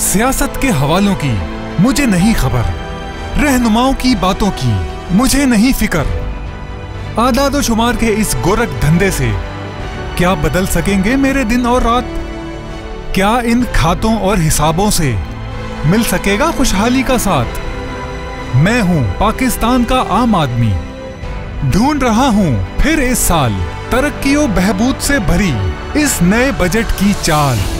सियासत के हवालों की मुझे नहीं खबर। रहनुमाओं की बातों की मुझे नहीं फ़िक्र। आदाद शुमार के इस गोरख धंधे से क्या बदल सकेंगे मेरे दिन और रात? क्या इन खातों और हिसाबों से मिल सकेगा खुशहाली का साथ? मैं हूँ पाकिस्तान का आम आदमी। ढूंढ रहा हूँ फिर इस साल तरक्की बहबूद से भरी इस नए बजट की चाल।